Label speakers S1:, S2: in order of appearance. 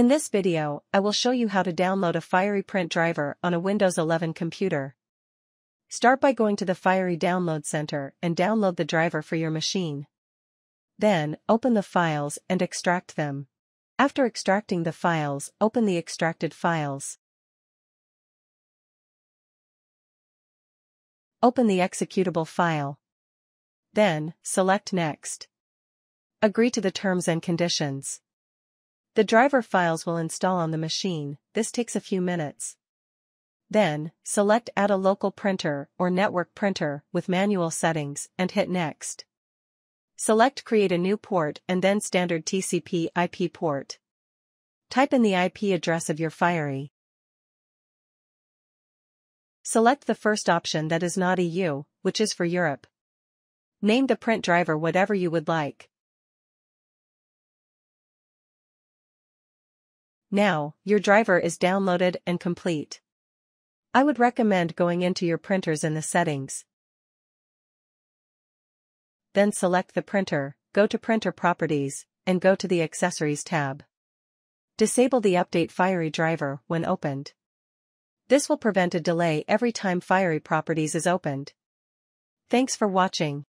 S1: In this video, I will show you how to download a Fiery Print driver on a Windows 11 computer. Start by going to the Fiery Download Center and download the driver for your machine. Then, open the files and extract them. After extracting the files, open the extracted files. Open the executable file. Then, select Next. Agree to the terms and conditions. The driver files will install on the machine, this takes a few minutes. Then, select Add a local printer or network printer with manual settings and hit Next. Select Create a new port and then standard TCP IP port. Type in the IP address of your Fiery. Select the first option that is not EU, which is for Europe. Name the print driver whatever you would like. Now, your driver is downloaded and complete. I would recommend going into your printers in the settings. Then select the printer, go to Printer Properties, and go to the Accessories tab. Disable the Update Fiery driver when opened. This will prevent a delay every time Fiery Properties is opened. Thanks for watching.